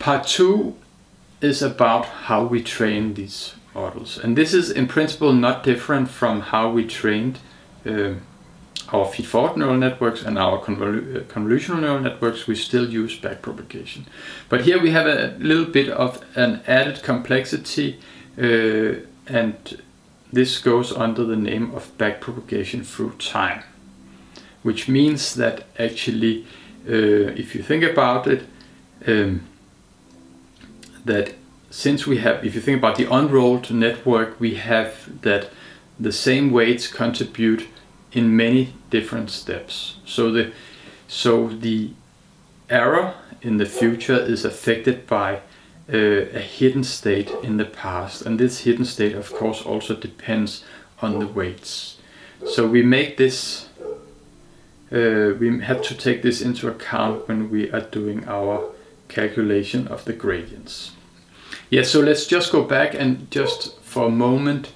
Part two is about how we train these models. And this is in principle not different from how we trained uh, our feed-forward neural networks and our uh, convolutional neural networks. We still use backpropagation. But here we have a little bit of an added complexity uh, and this goes under the name of backpropagation through time. Which means that actually, uh, if you think about it, um, that since we have, if you think about the unrolled network, we have that the same weights contribute in many different steps. So the so the error in the future is affected by uh, a hidden state in the past, and this hidden state, of course, also depends on the weights. So we make this. Uh, we have to take this into account when we are doing our calculation of the gradients. Yeah, so let's just go back and just for a moment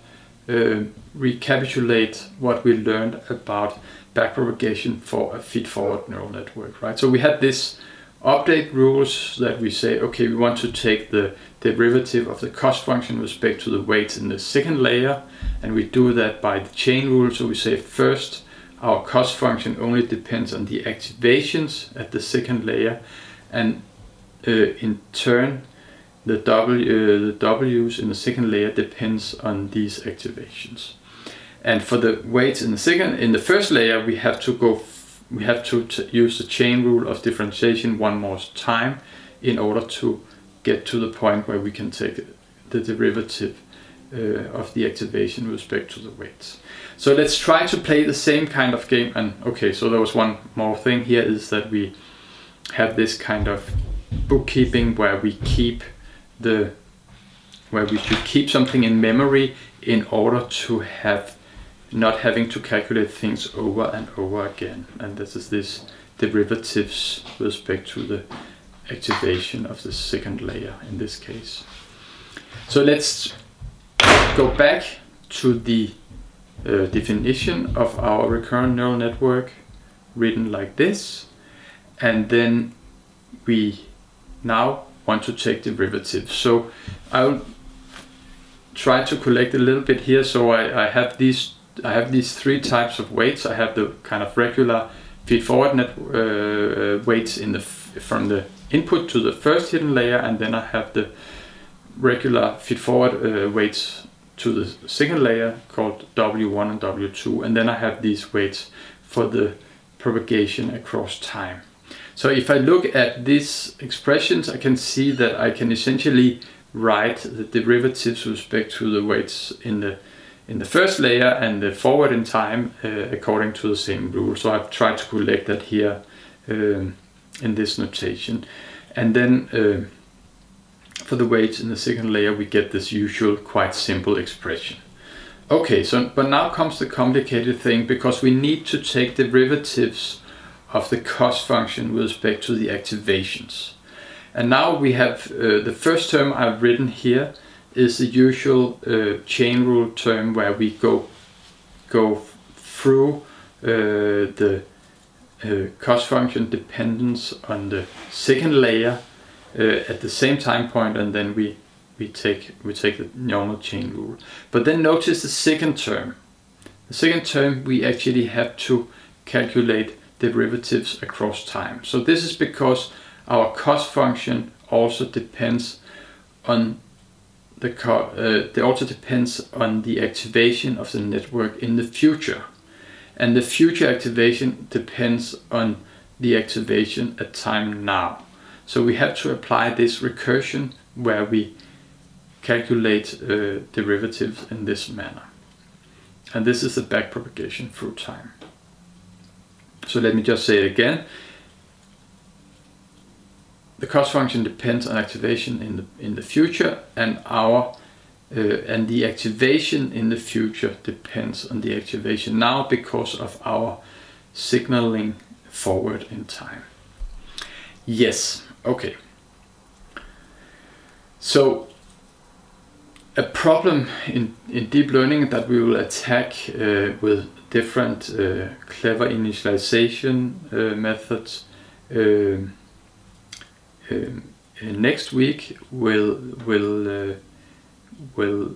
uh, recapitulate what we learned about backpropagation for a feed-forward neural network, right? So we had this update rules that we say, okay, we want to take the derivative of the cost function with respect to the weights in the second layer, and we do that by the chain rule. So we say first, our cost function only depends on the activations at the second layer, and in turn, the, w, uh, the W's in the second layer depends on these activations. And for the weights in the second, in the first layer, we have to go, we have to use the chain rule of differentiation one more time in order to get to the point where we can take the derivative uh, of the activation with respect to the weights. So let's try to play the same kind of game. And okay, so there was one more thing here is that we have this kind of bookkeeping where we keep the where we should keep something in memory in order to have not having to calculate things over and over again. And this is this derivatives with respect to the activation of the second layer in this case. So let's go back to the uh, definition of our recurrent neural network written like this. And then we now want to take derivatives. So I'll try to collect a little bit here. So I, I have these I have these three types of weights. I have the kind of regular feed-forward net uh, weights in the from the input to the first hidden layer, and then I have the regular feed-forward uh, weights to the second layer called W1 and W2, and then I have these weights for the propagation across time. So if I look at these expressions, I can see that I can essentially write the derivatives with respect to the weights in the in the first layer and the forward in time uh, according to the same rule. So I've tried to collect that here um, in this notation. And then uh, for the weights in the second layer, we get this usual quite simple expression. Okay, so but now comes the complicated thing because we need to take derivatives of the cost function with respect to the activations. And now we have uh, the first term I've written here is the usual uh, chain rule term where we go go through uh, the uh, cost function dependence on the second layer uh, at the same time point and then we we take we take the normal chain rule. But then notice the second term. The second term we actually have to calculate derivatives across time. So this is because our cost function also depends on the uh, also depends on the activation of the network in the future. And the future activation depends on the activation at time now. So we have to apply this recursion where we calculate uh, derivatives in this manner. And this is the backpropagation through time. So let me just say it again. The cost function depends on activation in the in the future, and our uh, and the activation in the future depends on the activation now because of our signaling forward in time. Yes, okay. So a problem in, in deep learning that we will attack uh, with different uh, clever initialization uh, methods um, um, uh, next week will will uh, will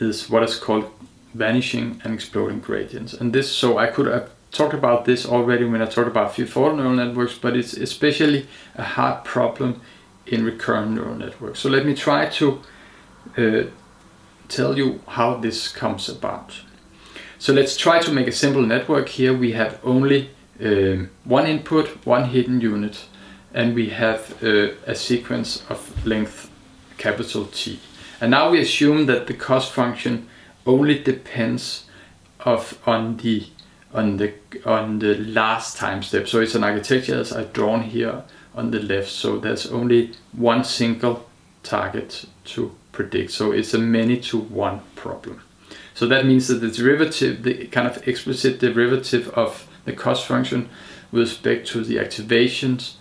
is what is called vanishing and exploding gradients. And this, so I could have talked about this already when I talked about feed-forward neural networks, but it's especially a hard problem in recurrent neural networks. So let me try to uh, tell you how this comes about. So let's try to make a simple network here. We have only um, one input, one hidden unit, and we have uh, a sequence of length capital T. And now we assume that the cost function only depends of on the on the on the last time step. So it's an architecture as I've drawn here on the left. So there's only one single target to predict. So it's a many to one problem. So that means that the derivative, the kind of explicit derivative of the cost function with respect to the activations